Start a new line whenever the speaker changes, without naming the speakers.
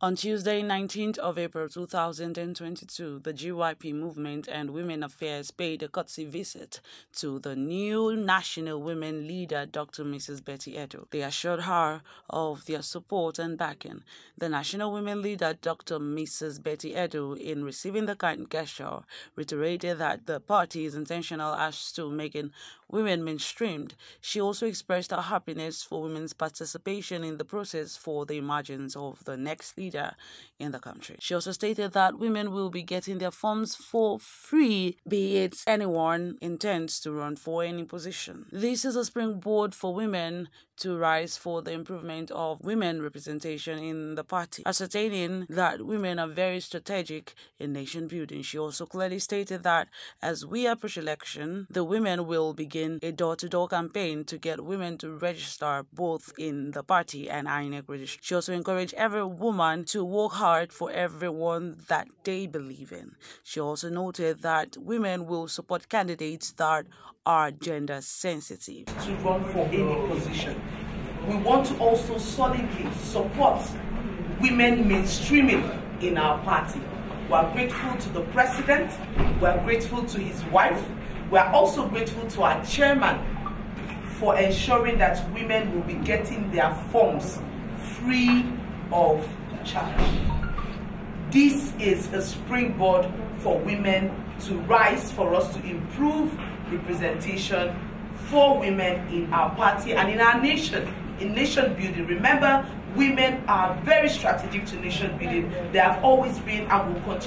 On Tuesday, 19th of April 2022, the GYP movement and Women Affairs paid a courtesy visit to the new national women leader, Dr. Mrs. Betta Edu. They assured her of their support and backing. The national women leader, Dr. Mrs. Betta Edu, in receiving the kind gesture, reiterated that the party is intentional as to making women mainstreamed. She also expressed her happiness for women's participation in the process for the emergence of the next leader in the country. She also stated that women will be getting their forms for free, be it anyone intends to run for any position. This is a springboard for women to rise for the improvement of women representation in the party, ascertaining that women are very strategic in nation building. She also clearly stated that as we approach election, the women will begin a door-to-door campaign to get women to register both in the party and INEC registry. She also encouraged every woman to work hard for everyone that they believe in. She also noted that women will support candidates that are gender sensitive.
To run for any position. We want to also solidly support women mainstreaming in our party. We are grateful to the president, we are grateful to his wife, we are also grateful to our chairman for ensuring that women will be getting their forms free of This is a springboard for women to rise, for us to improve representation for women in our party and in our nation, in nation building. Remember, women are very strategic to nation building. They have always been and will continue.